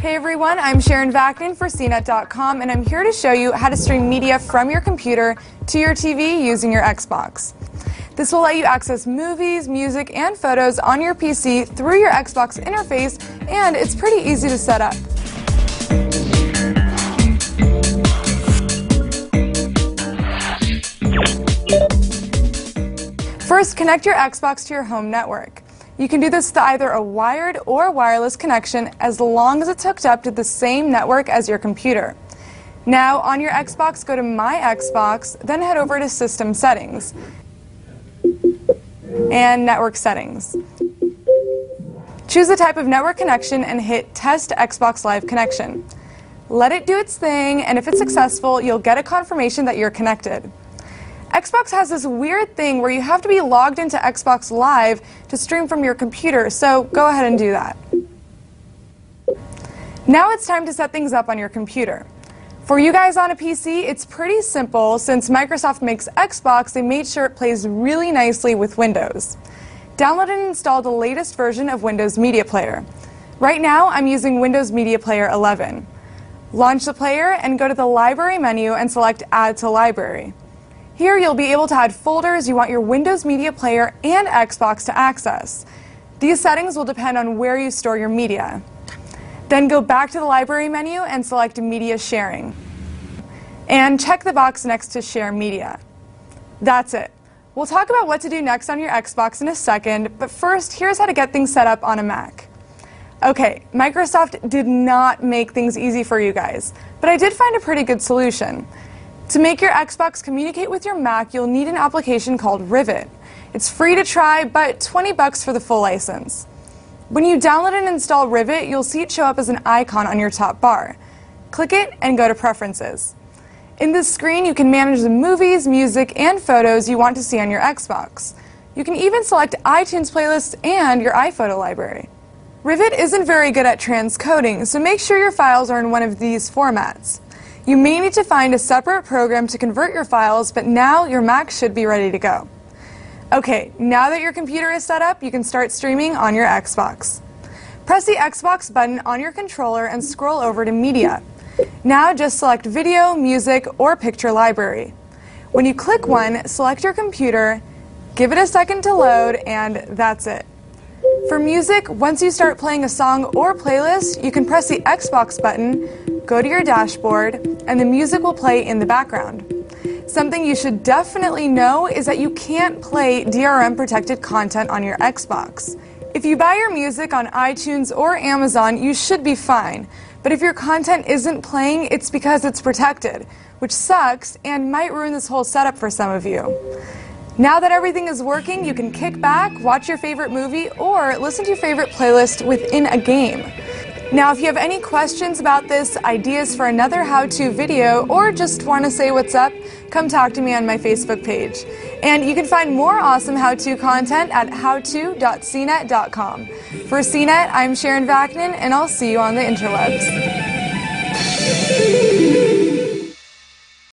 Hey everyone, I'm Sharon Vaknin for CNET.com and I'm here to show you how to stream media from your computer to your TV using your Xbox. This will let you access movies, music, and photos on your PC through your Xbox interface, and it's pretty easy to set up. First, connect your Xbox to your home network. You can do this to either a wired or wireless connection as long as it's hooked up to the same network as your computer. Now, on your Xbox, go to My Xbox, then head over to System Settings and Network Settings. Choose the type of network connection and hit Test Xbox Live Connection. Let it do its thing, and if it's successful, you'll get a confirmation that you're connected. Xbox has this weird thing where you have to be logged into Xbox Live to stream from your computer, so go ahead and do that. Now it's time to set things up on your computer. For you guys on a PC, it's pretty simple. Since Microsoft makes Xbox, they made sure it plays really nicely with Windows. Download and install the latest version of Windows Media Player. Right now, I'm using Windows Media Player 11. Launch the player and go to the Library menu and select Add to Library. Here you'll be able to add folders you want your Windows Media Player and Xbox to access. These settings will depend on where you store your media. Then go back to the library menu and select Media Sharing. And check the box next to Share Media. That's it. We'll talk about what to do next on your Xbox in a second, but first, here's how to get things set up on a Mac. Okay, Microsoft did not make things easy for you guys, but I did find a pretty good solution. To make your Xbox communicate with your Mac, you'll need an application called Rivet. It's free to try, but 20 bucks for the full license. When you download and install Rivet, you'll see it show up as an icon on your top bar. Click it and go to Preferences. In this screen, you can manage the movies, music, and photos you want to see on your Xbox. You can even select iTunes playlists and your iPhoto library. Rivet isn't very good at transcoding, so make sure your files are in one of these formats. You may need to find a separate program to convert your files, but now your Mac should be ready to go. Okay, now that your computer is set up, you can start streaming on your Xbox. Press the Xbox button on your controller and scroll over to Media. Now just select Video, Music, or Picture Library. When you click one, select your computer, give it a second to load, and that's it. For music, once you start playing a song or playlist, you can press the Xbox button, go to your dashboard, and the music will play in the background. Something you should definitely know is that you can't play DRM protected content on your Xbox. If you buy your music on iTunes or Amazon, you should be fine. But if your content isn't playing, it's because it's protected, which sucks and might ruin this whole setup for some of you. Now that everything is working, you can kick back, watch your favorite movie, or listen to your favorite playlist within a game. Now, if you have any questions about this, ideas for another how to video, or just want to say what's up, come talk to me on my Facebook page. And you can find more awesome how to content at howto.cnet.com. For CNET, I'm Sharon Vaknin, and I'll see you on the interwebs.